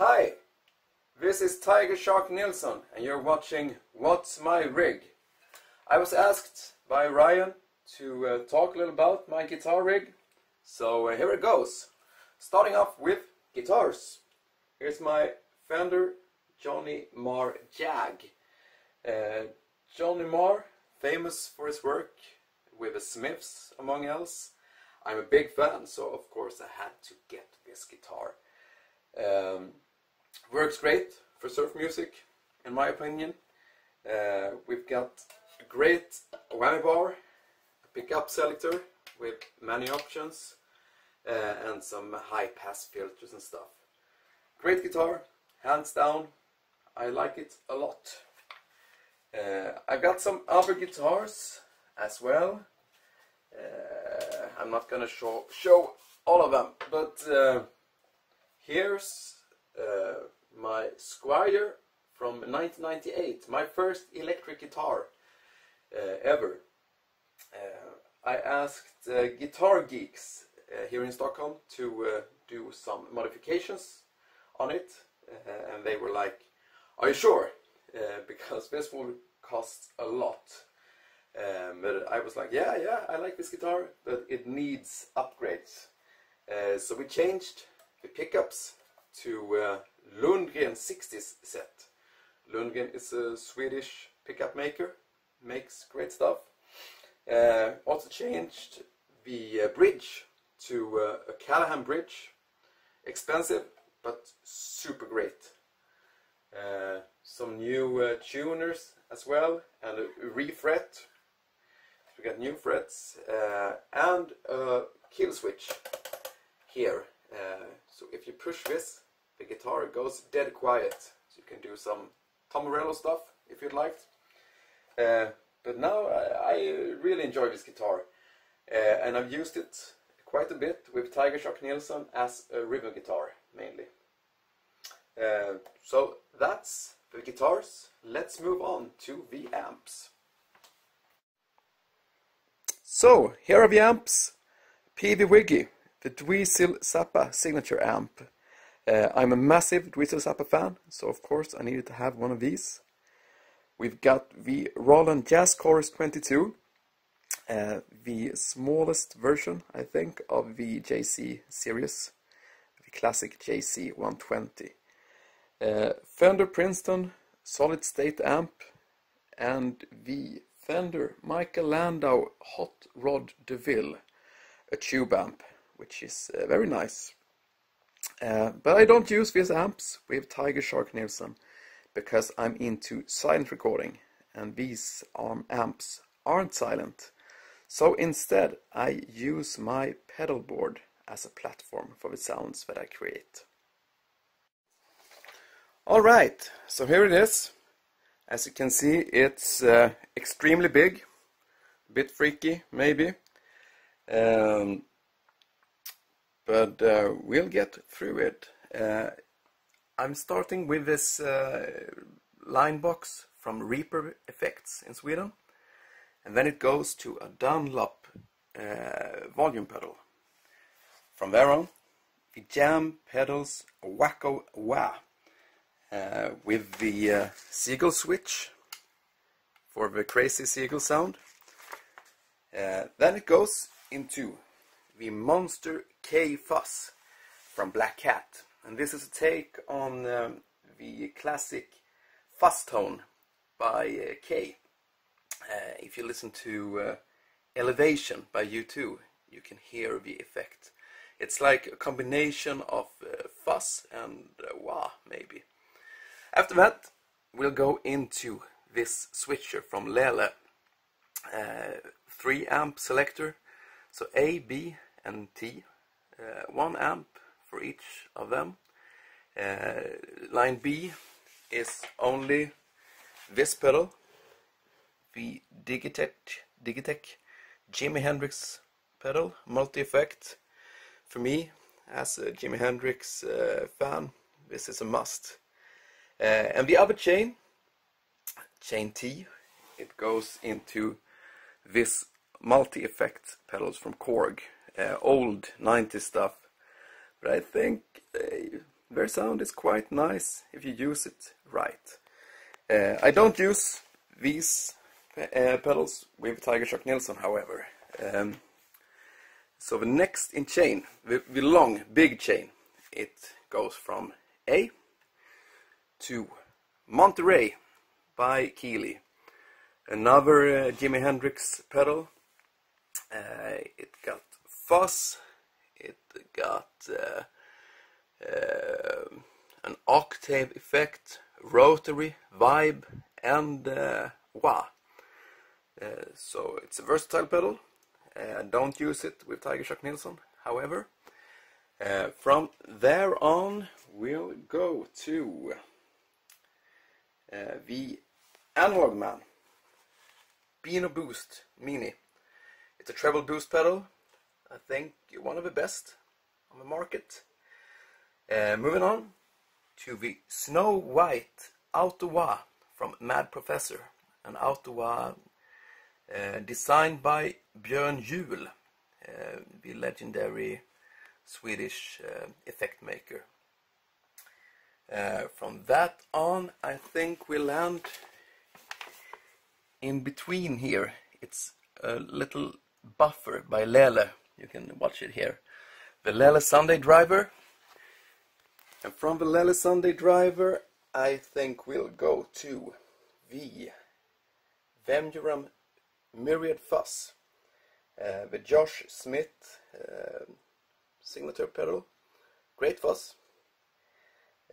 Hi, this is Tiger Shark Nilsson and you're watching What's My Rig? I was asked by Ryan to uh, talk a little about my guitar rig, so uh, here it goes. Starting off with guitars. Here's my Fender Johnny Marr Jag. Uh, Johnny Marr, famous for his work with the Smiths among else. I'm a big fan, so of course I had to get this guitar. Um, works great for surf music, in my opinion. Uh, we've got a great whammy bar, a pickup selector with many options, uh, and some high pass filters and stuff. Great guitar, hands down. I like it a lot. Uh, I've got some other guitars as well. Uh, I'm not gonna show show all of them, but uh, here's uh, my Squier from 1998, my first electric guitar uh, ever. Uh, I asked Guitar Geeks here in Stockholm to do some modifications on it, and they were like, "Are you sure?" because this will cost a lot. Um, but I was like, yeah, yeah, I like this guitar, but it needs upgrades. Uh, so we changed the pickups to uh, Lundgren 60s set. Lundgren is a Swedish pickup maker, makes great stuff. Uh, also changed the uh, bridge to uh, a Callaham bridge. Expensive, but super great. Uh, some new tuners as well, and a refret we got new frets uh, and a kill switch here. Uh, so if you push this, the guitar goes dead quiet. So you can do some Tom Morello stuff if you'd like. Uh, but now I, I, really enjoy this guitar. Uh, and I've used it quite a bit with Tiger Shark Nilsson as a rhythm guitar mainly. Uh, so that's the guitars. Let's move on to the amps. So, here are the amps. Peavey Wiggy, the Dweezil Zappa signature amp. Uh, I'm a massive Dweezil Zappa fan, so of course I needed to have one of these. We've got the Roland Jazz Chorus 22, uh, the smallest version, I think, of the JC series, the classic JC 120. Uh, Fender Princeton solid state amp, and the Fender Michael Landau Hot Rod DeVille, a tube amp, which is uh, very nice. Uh, but I don't use these amps with Tiger Shark Nilsson because I'm into silent recording and these arm amps aren't silent. So instead I use my pedal board as a platform for the sounds that I create. Alright, so here it is. As you can see, it's uh, extremely big, a bit freaky maybe, um, but uh, we'll get through it. Uh, I'm starting with this uh, line box from Reaper Effects in Sweden, and then it goes to a Dunlop uh, volume pedal. From there on, the Jam pedals Wacko Wah uh, with the uh, seagull switch for the crazy seagull sound. Then it goes into the Monster K Fuzz from Black Cat. And this is a take on um, the classic fuzz tone by uh, K. Uh, if you listen to uh, Elevation by U2, you can hear the effect. It's like a combination of fuzz and wah, maybe. After that, we'll go into this switcher from Lehle. Uh, 3 amp selector, so A, B and T. Uh, 1 amp for each of them. Uh, line B is only this pedal, the Digitech, Digitech Jimi Hendrix pedal, multi-effect. For me, as a Jimi Hendrix uh, fan, this is a must. Uh, and the other chain, chain T, it goes into this multi-effect pedals from Korg, uh, old 90s stuff. But I think they, their sound is quite nice if you use it right. Uh, I don't use these uh, pedals with Tiger Shark Nilsson, however. Um, so the next in chain, the, the long, big chain, it goes from A to Monterey by Keeley. Another uh, Jimi Hendrix pedal. Uh, it got fuzz, it got uh, uh, an octave effect, rotary, vibe, and uh, wah. Uh, so it's a versatile pedal. Uh, don't use it with Tiger Shark Nilsson, however. Uh, from there on, we'll go to the Analog Man Beano Boost Mini. It's a treble boost pedal. I think one of the best on the market. Uh, moving on to the Snow White AutoWah from Mad Professor. An AutoWah uh, designed by Björn Juhl, uh, the legendary Swedish uh, effect maker. Uh, from that on, I think we land in between here. It's a little buffer by Lehle. You can watch it here. The Lehle Sunday Driver and from the Lehle Sunday driver, I think we'll go to the Vemuram Myriad Fuzz. Uh, the Josh Smith uh, signature pedal. Great fuzz.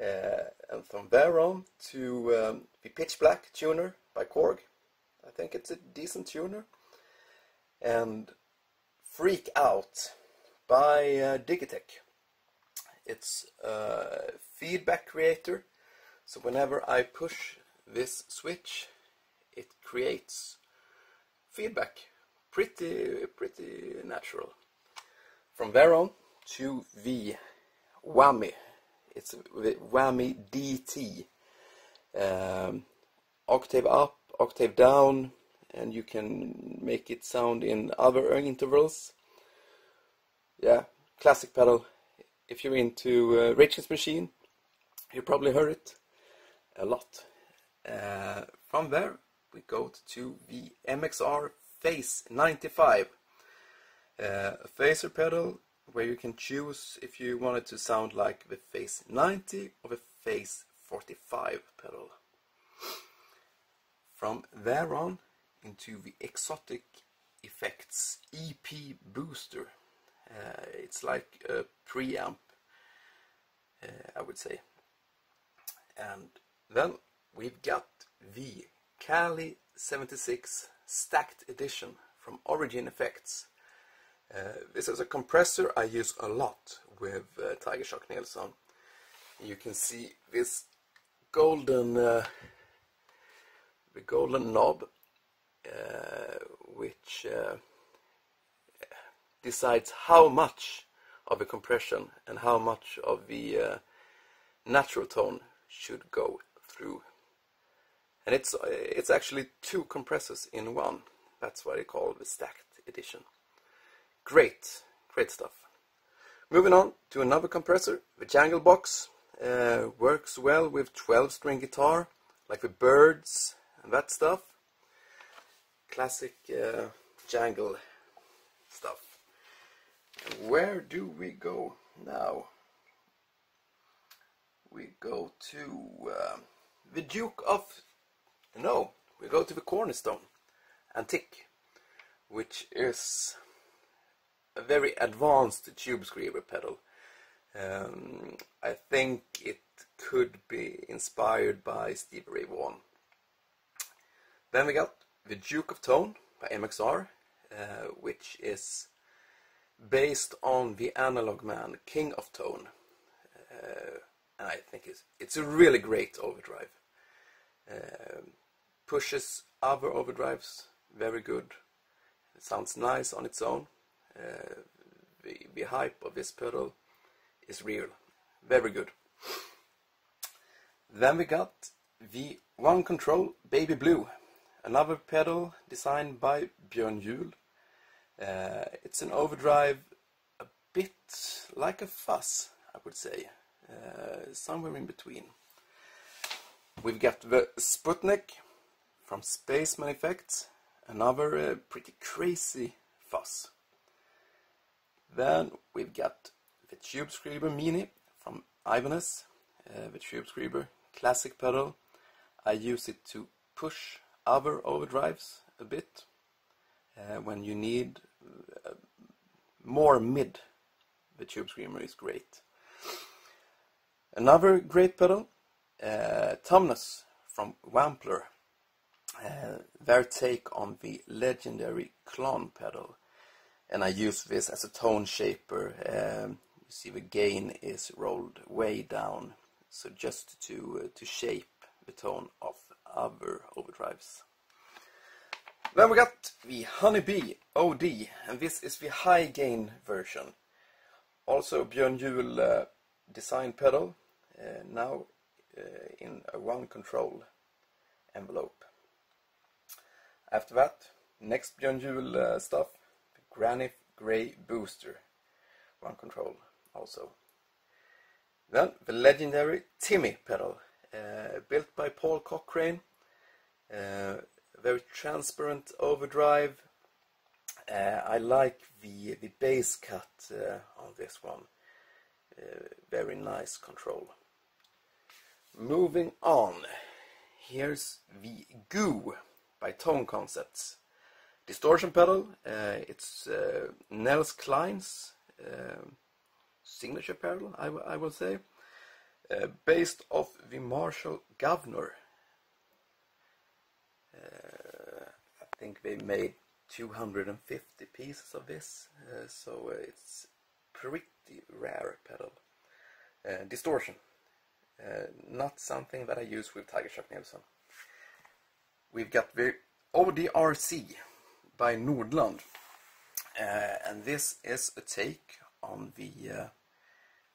Uh, and from there on to um, the Pitch Black tuner by Korg. I think it's a decent tuner. And Freak Out by uh, Digitech. It's a feedback creator. So whenever I push this switch, it creates feedback. Pretty, pretty natural. From there on to the Whammy. It's the Whammy DT. Um, octave up, octave down, and you can make it sound in other intervals. Yeah, classic pedal if you're into uh, Machine, you probably heard it a lot. Uh, from there, we go to the MXR Phase 95. Uh, a phaser pedal where you can choose if you want it to sound like the Phase 90 or the Phase 45 pedal. From there on into the Exotic Effects EP Booster. Uh, it's like a preamp, uh, I would say. And then we've got the Cali 76 Stacked Edition from Origin Effects. Uh, this is a compressor I use a lot with uh, Tiger Shark Nilsson. You can see this golden, uh, the golden knob, which uh, decides how much of a compression and how much of the uh, natural tone should go through. And it's it's actually two compressors in one. That's why they call it the stacked edition. Great, great stuff. Moving on to another compressor, the Jangle Box. Uh, works well with 12 string guitar, like the Byrds and that stuff. Classic uh, jangle stuff. And where do we go now? We go to uh, the Duke of... No, we go to the Cornerstone Antique, which is a very advanced tube screamer pedal. Um, I think it could be inspired by Stevie Ray Vaughan. Then we got the Duke of Tone by MXR, uh, which is based on the Analog Man, King of Tone. Uh, and I think it's, it's a really great overdrive. Uh, pushes other overdrives very good. It sounds nice on its own. Uh, the, the hype of this pedal is real. Very good. Then we got the One Control Baby Blue. Another pedal designed by Björn Juhl. Uh, it's an overdrive a bit like a fuzz, I would say. uh, somewhere in between. We've got the Sputnik from Spaceman Effects, another uh, pretty crazy fuzz. Then we've got the Tube Screamer Mini from Ibanez, uh, the Tube Screamer classic pedal. I use it to push other overdrives a bit uh, when you need uh, more mid. The Tube Screamer is great. Another great pedal, uh, Tumnus from Wampler. Uh, their take on the legendary Klon pedal and I use this as a tone shaper. Um, you see the gain is rolled way down, so just to uh, to shape the tone of other overdrives. Then we got the Honeybee OD, and this is the high gain version. Also Björn Juhl uh, design pedal, uh, now uh, in a one control envelope. After that, next Björn Juhl uh, stuff Granite Grey Booster. One control also. Then the legendary Timmy pedal, built by Paul Cochrane. Uh, very transparent overdrive. Uh, I like the the bass cut uh, on this one. Uh, very nice control. Moving on, here's the Goo by Tone Concepts distortion pedal. Uh, it's uh, Nels Cline's uh, signature pedal, I, I will say, uh, based off the Marshall Guv'nor. Uh, I think they made 250 pieces of this, uh, so it's pretty rare pedal. distortion, not something that I use with Tiger Shark Nilsson. We've got the ODRC by Nordland. Uh, and this is a take on the uh,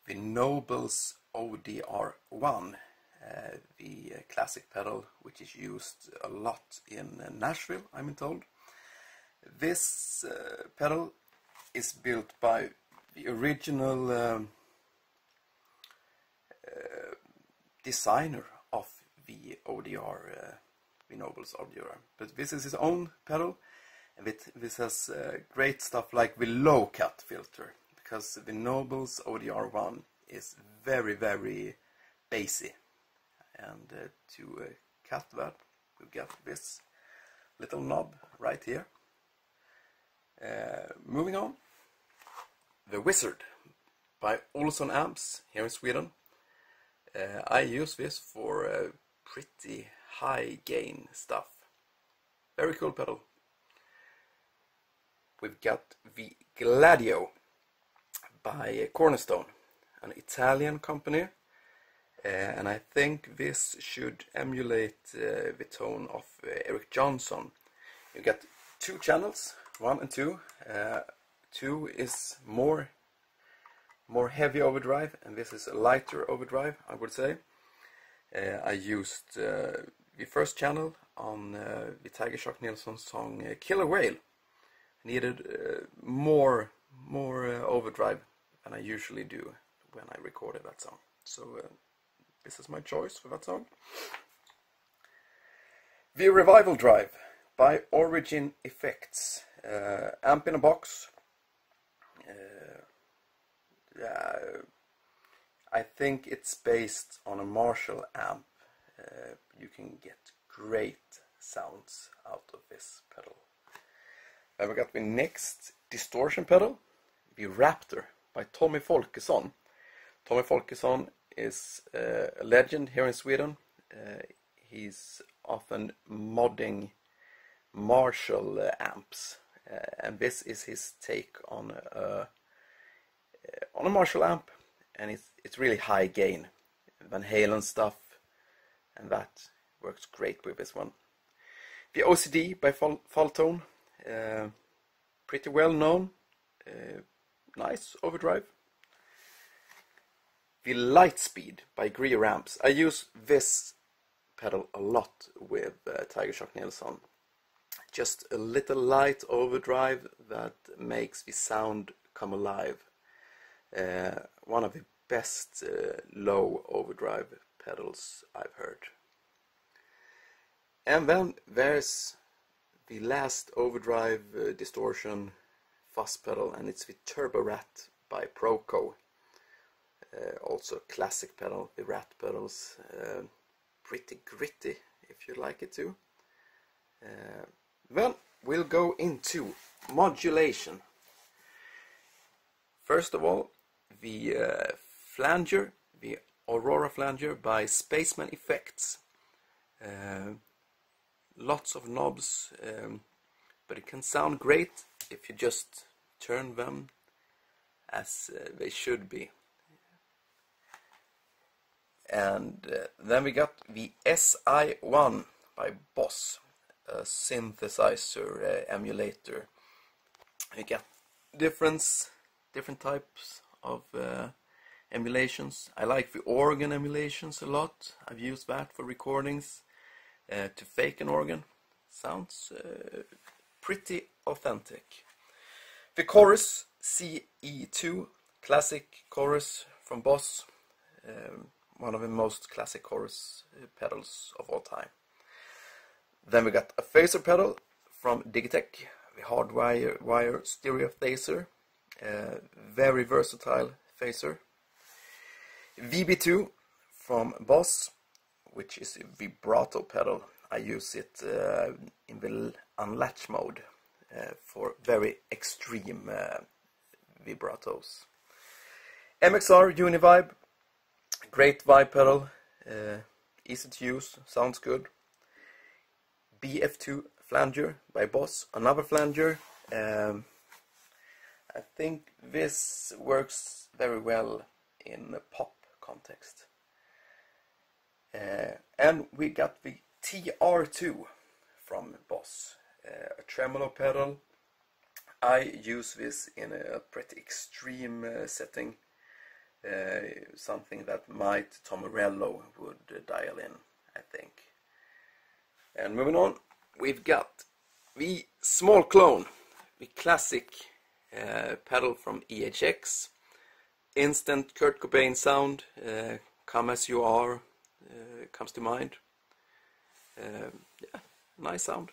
the Nobels ODR1, uh, the classic pedal which is used a lot in Nashville, I'm told. This pedal is built by the original um, uh, designer of the ODR, uh, the Nobels ODR. But this is his own pedal and it, this has uh, great stuff like the low cut filter because the Nobels ODR1 is very very bassy. And uh, to uh, cut that we've got this little knob right here. Uh, moving on. The Wizard by Olsson Amps here in Sweden. Uh, I use this for uh, pretty high gain stuff. Very cool pedal. We've got the Gladio by Cornerstone, an Italian company. Uh, and I think this should emulate uh, the tone of uh, Eric Johnson. You get two channels, one and two. Uh, two is more more heavy overdrive, and this is a lighter overdrive, I would say. Uh, I used uh, the first channel on the Tiger Shark Nilsson song Killer Whale needed more more overdrive than I usually do when I recorded that song. So uh, this is my choice for that song. The Revival Drive by Origin Effects. Uh, amp in a box. Uh, yeah, I think it's based on a Marshall amp. Uh, you can get great sounds out of this pedal. Then we got the next distortion pedal, the Raptor by Tommy Folkesson. Tommy Folkesson is a legend here in Sweden. Uh, he's often modding Marshall uh, amps, uh, and this is his take on a, on a Marshall amp, and it's it's really high gain, Van Halen stuff, and that works great with this one. The OCD by Fal Fulltone uh, pretty well known. Uh, nice overdrive. The Lightspeed by Greer Amps. I use this pedal a lot with uh, Tiger Shark Nilsson. Just a little light overdrive that makes the sound come alive. Uh, one of the best uh, low overdrive pedals I've heard. And then there's the last overdrive uh, distortion fuzz pedal and it's the Turbo Rat by Proco. Uh, also classic pedal, the Rat pedals. Uh, pretty gritty if you like it too. Uh, then we'll go into modulation. First of all, the uh, flanger, the Aurora flanger by Spaceman Effects. Uh, lots of knobs, um, but it can sound great if you just turn them as uh, they should be. And uh, then we got the SY1 by Boss, a synthesizer uh, emulator. We got different different types of uh, emulations. I like the organ emulations a lot. I've used that for recordings uh, to fake an organ. Sounds uh, pretty authentic. The chorus CE2 classic chorus from Boss. Um, one of the most classic chorus uh, pedals of all time. Then we got a phaser pedal from Digitech, the hardwire wire stereo phaser, very versatile phaser. VB2 from Boss, which is a vibrato pedal. I use it uh, in the unlatch mode uh, for very extreme uh, vibratos. MXR Univibe, great vibe pedal, uh, easy to use, sounds good. BF2 flanger by Boss, another flanger. Um, I think this works very well in a pop context. Uh, and we got the TR2 from Boss, uh, a tremolo pedal. I use this in a pretty extreme uh, setting, uh, something that might Tom Morello would dial in, I think. And moving on, we've got the small clone, the classic uh, pedal from EHX. Instant Kurt Cobain sound, uh, come as you are, uh, comes to mind. Um, yeah, nice sound.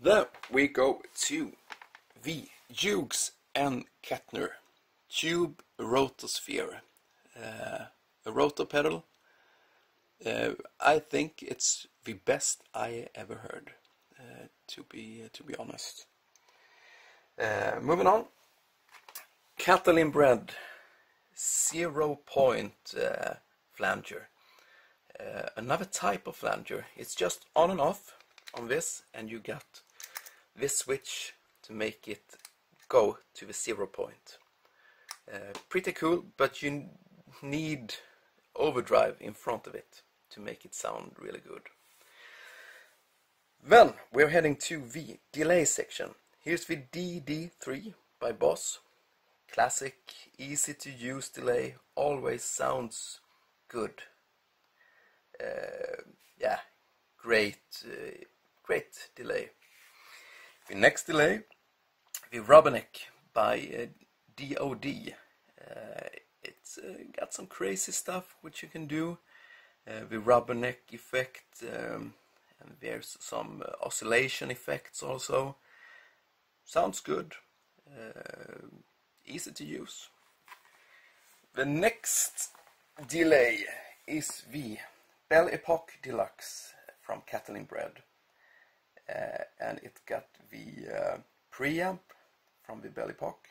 Then we go to the Hughes and Kettner Tube Rotosphere, uh, a roto pedal. Uh, I think it's the best I ever heard, uh, to be to be honest. Uh, moving on, Catalinbread, zero point uh, flanger. Uh, another type of flanger. It's just on and off on this, and you get this switch to make it go to the zero point. Pretty cool, but you need overdrive in front of it to make it sound really good. Then we're heading to the delay section. Here's the DD3 by Boss. Classic, easy to use delay, always sounds good. Uh, yeah, great, uh, great delay. The next delay, the Rubberneck by uh, DOD. Uh, it's uh, got some crazy stuff which you can do. Uh, the Rubberneck effect, um, and there's some oscillation effects also. Sounds good. Uh, easy to use. The next delay is the Belle Epoque Deluxe from Catalinbread. Uh, and it got the uh, preamp from the Belle Epoque,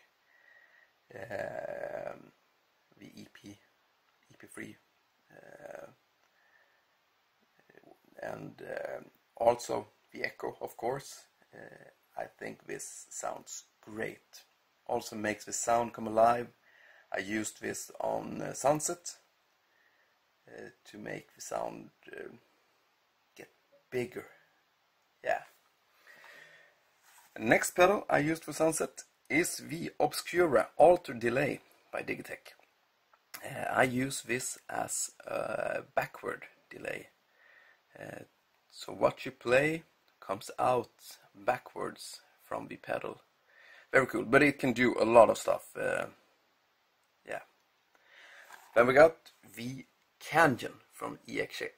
um, the EP, EP3, uh, and um, also the Echo, of course. Uh, I think this sounds great. Also makes the sound come alive. I used this on uh, Sunset uh, to make the sound uh, get bigger. Yeah. Next pedal I used for Sunset is the Obscura Alter Delay by Digitech. Uh, I use this as a backward delay. Uh, so what you play comes out backwards from the pedal. Very cool, but it can do a lot of stuff. Uh, yeah. Then we got the Canyon from EHX.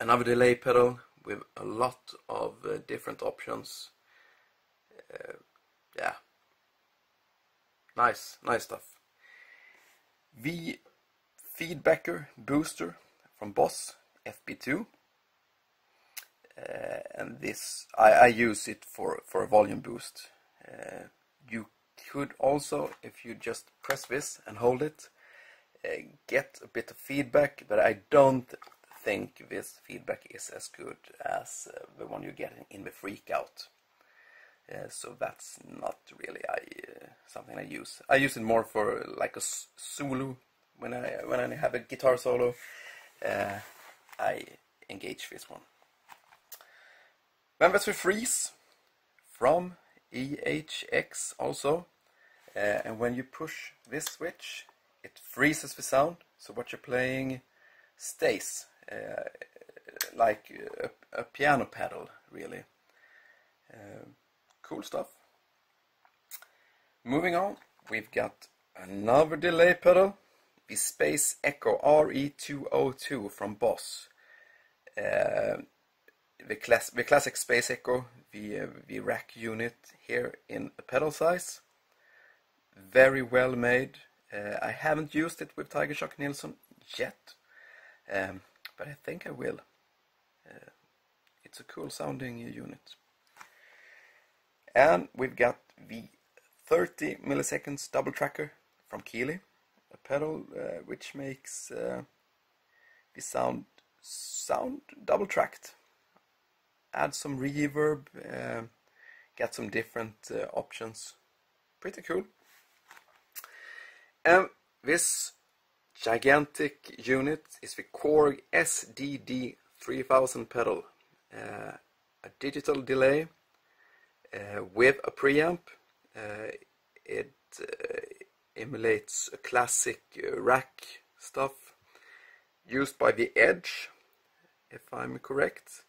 Another delay pedal with a lot of uh, different options. Yeah, nice, nice stuff. The Feedbacker Booster from Boss FB2. Uh, and this I, I, use it for, for a volume boost. Uh, you could also, if you just press this and hold it, uh, get a bit of feedback, but I don't think this feedback is as good as uh, the one you get in, in the Freakout. Uh, so that's not really I, uh, something I use. I use it more for like a solo when I when I have a guitar solo. I engage this one. That's the freeze from EHX also. Uh, and when you push this switch, it freezes the sound. So what you're playing stays uh, like a, a, piano pedal, really. Uh, cool stuff. Moving on, we've got another delay pedal, the Space Echo RE202 from Boss. Uh, the, class, the classic Space Echo, the, uh, the rack unit here in a pedal size. Very well made. Uh, I haven't used it with Tiger Shark Nilsson yet, um, but I think I will. Uh, it's a cool sounding unit. And we've got the 30 milliseconds double tracker from Keeley, a pedal uh, which makes uh, the sound sound double tracked add some reverb, uh, get some different uh, options. Pretty cool. And this gigantic unit is the Korg SDD 3000 pedal. Uh, a digital delay with a preamp. Uh, it uh, emulates a classic rack stuff used by the Edge, if I'm correct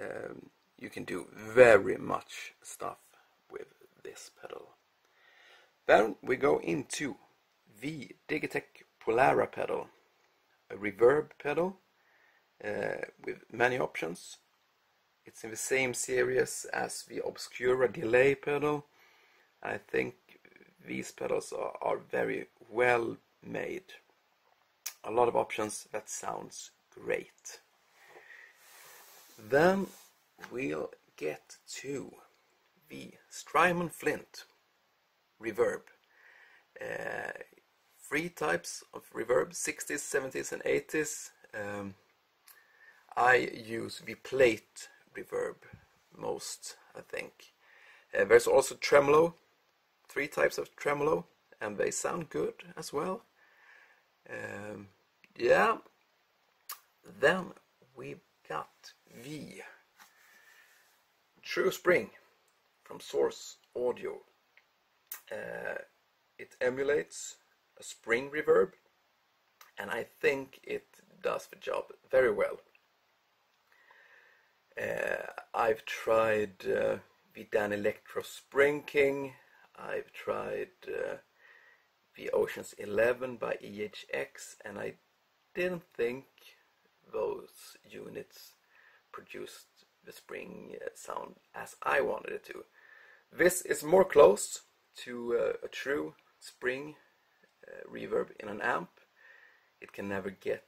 um, you can do very much stuff with this pedal. Then we go into the Digitech Polara pedal, a reverb pedal uh, with many options. It's in the same series as the Obscura delay pedal. I think these pedals are, are very well made. A lot of options that sounds great. Then we'll get to the Strymon Flint reverb. Uh, three types of reverb 60s, 70s, and 80s. Um, I use the plate reverb most, I think. Uh, there's also tremolo, three types of tremolo, and they sound good as well. Um, yeah, then we've got V. True Spring from Source Audio. Uh, it emulates a spring reverb and I think it does the job very well. Uh, I've tried uh, the Danelectro Spring King, I've tried uh, the Oceans 11 by EHX and I didn't think those units produced the spring uh, sound as I wanted it to. This is more close to uh, a true spring uh, reverb in an amp. It can never get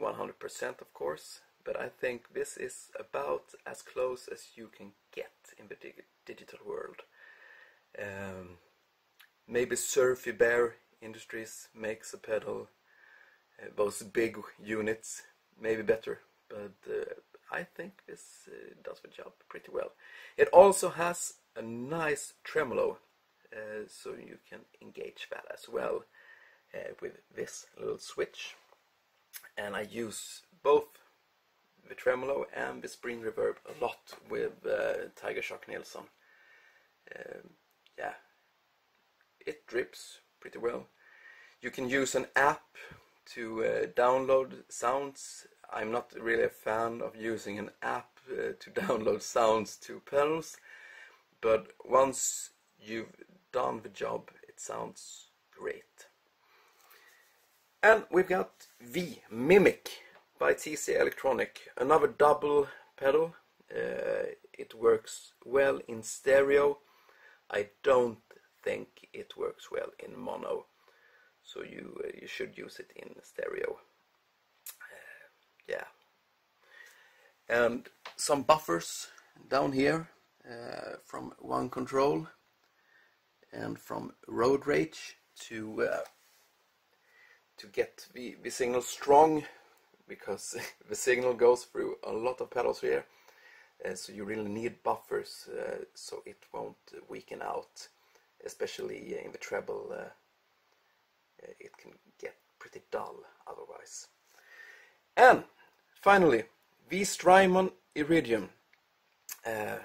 100% of course, but I think this is about as close as you can get in the dig digital world. Um, maybe Surfy Bear Industries makes a pedal, uh, those big units, maybe better, but uh, I think this uh, does the job pretty well. It also has a nice tremolo, uh, so you can engage that as well uh, with this little switch. And I use both the tremolo and the spring reverb a lot with uh, Tiger Shark Nilsson. Um, yeah, it drips pretty well. You can use an app to uh, download sounds I'm not really a fan of using an app uh, to download sounds to pedals, but once you've done the job, it sounds great. And we've got V Mimiq by TC Electronic, another double pedal. Uh, it works well in stereo. I don't think it works well in mono, so you uh, you should use it in stereo. Uh, yeah, and some buffers down here uh, from one control and from road rage to uh, to get the, the signal strong because the signal goes through a lot of pedals here uh, so you really need buffers uh, so it won't weaken out especially in the treble uh, uh, it can get pretty dull otherwise. And finally the Strymon Iridium uh,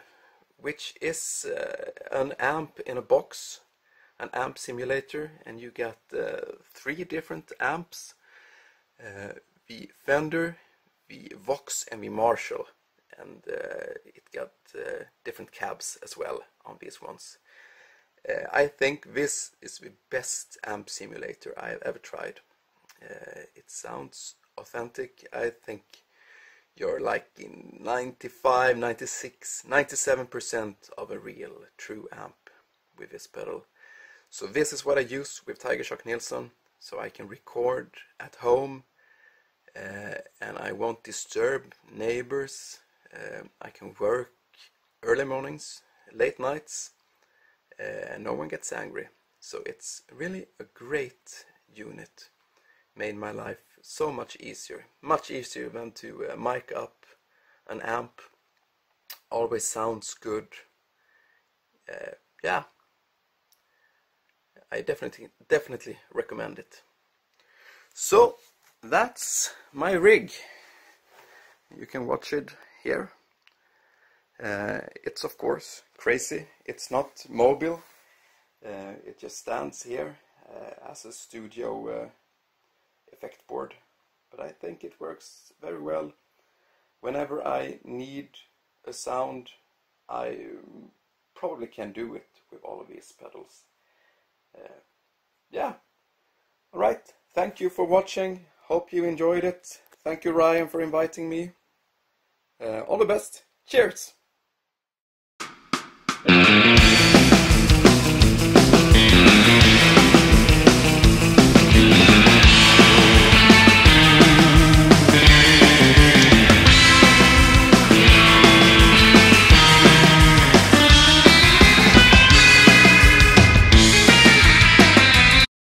which is uh, an amp in a box an amp simulator and you got three different amps the Fender, the Vox and the Marshall and uh, it got uh, different cabs as well on these ones. Uh, I think this is the best amp simulator I've ever tried. it sounds authentic. I think you're like in 95, 96, 97% of a real true amp with this pedal. So this is what I use with Tiger Shark Nilsson so I can record at home uh, and I won't disturb neighbors. Uh, I can work early mornings, late nights, uh, and no one gets angry. So it's really a great unit. Made my life so much easier, much easier than to uh, mic up an amp. Always sounds good. Uh, yeah, I definitely definitely recommend it. So that's my rig. You can watch it here. Uh, it's of course crazy. It's not mobile. Uh, it just stands here uh, as a studio uh, effect board. But I think it works very well. Whenever I need a sound, I probably can do it with all of these pedals. Uh, yeah. Alright, thank you for watching. Hope you enjoyed it. Thank you, Ryan, for inviting me. Uh, all the best. Cheers!